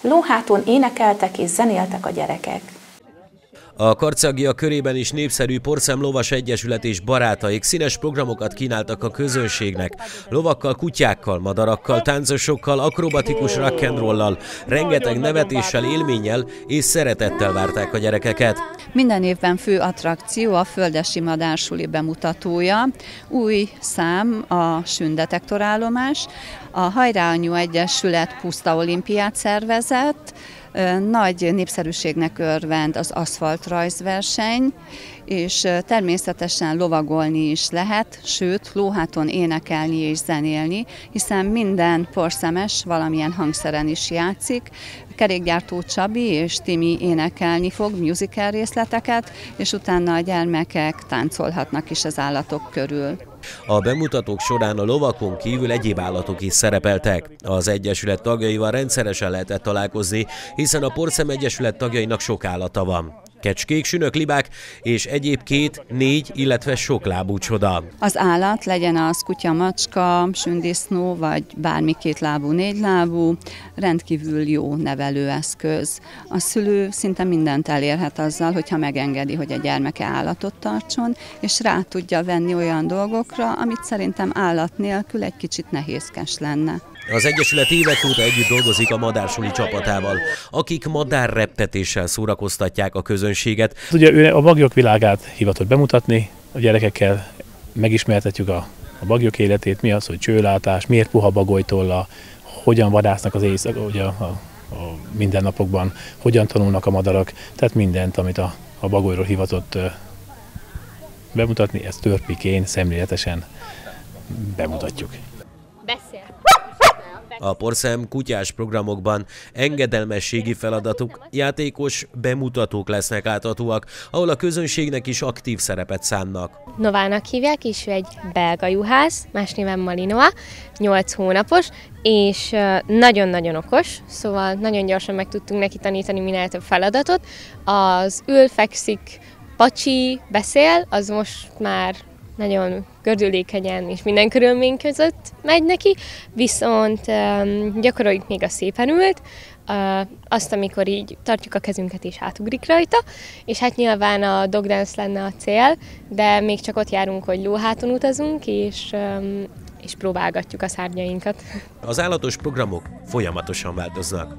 Lóháton énekeltek és zenéltek a gyerekek. A Karcagia körében is népszerű Porszem Lovas Egyesület és barátaik színes programokat kínáltak a közönségnek. Lovakkal, kutyákkal, madarakkal, táncosokkal, akrobatikus rock'n'rollal, rengeteg nevetéssel, élménnyel és szeretettel várták a gyerekeket. Minden évben fő attrakció a Földesi Madársuli bemutatója. Új szám a sündetektorállomás. A Hajrá Anyu Egyesület Puszta Olimpiát szervezett, nagy népszerűségnek örvend az aszfaltrajzverseny, és természetesen lovagolni is lehet, sőt, lóháton énekelni és zenélni, hiszen minden porszemes valamilyen hangszeren is játszik. Kerékgyártó Csabi és Timi énekelni fog musical részleteket, és utána a gyermekek táncolhatnak is az állatok körül. A bemutatók során a lovakon kívül egyéb állatok is szerepeltek. Az Egyesület tagjaival rendszeresen lehetett találkozni, hiszen a Porszem Egyesület tagjainak sok állata van kecskék, sünök, libák és egyéb két, négy, illetve sok lábú csoda. Az állat legyen az kutya, macska, sündisznó, vagy bármi két lábú, négy lábú, rendkívül jó nevelőeszköz. A szülő szinte mindent elérhet azzal, hogyha megengedi, hogy a gyermeke állatot tartson, és rá tudja venni olyan dolgokra, amit szerintem állat nélkül egy kicsit nehézkes lenne. Az Egyesület évek óta együtt dolgozik a madársuli csapatával, akik madárreptetéssel szórakoztatják a közönséget. Ugye ő a bagyok világát hivatott bemutatni, a gyerekekkel megismertetjük a, a bagyok életét, mi az, hogy csőlátás, miért puha bagolytolla, hogyan vadásznak az éjszaka, ugye a, a, a mindennapokban, hogyan tanulnak a madarak, tehát mindent, amit a, a bagolyról hivatott bemutatni, ezt törpikén, szemléletesen bemutatjuk. Beszél. A porszem kutyás programokban engedelmességi feladatuk, játékos bemutatók lesznek láthatóak, ahol a közönségnek is aktív szerepet szánnak. Novának hívják, és ő egy belga juhász, más néven Malinoa, 8 hónapos, és nagyon-nagyon okos, szóval nagyon gyorsan meg tudtunk neki tanítani minél több feladatot. Az ül, fekszik, pacsi, beszél, az most már nagyon gördülékenyen és minden körülmény között megy neki, viszont um, gyakoroljuk még a szépen ült, uh, azt, amikor így tartjuk a kezünket és átugrik rajta, és hát nyilván a dog dance lenne a cél, de még csak ott járunk, hogy lóháton utazunk, és, um, és próbálgatjuk a szárnyainkat. Az állatos programok folyamatosan változnak.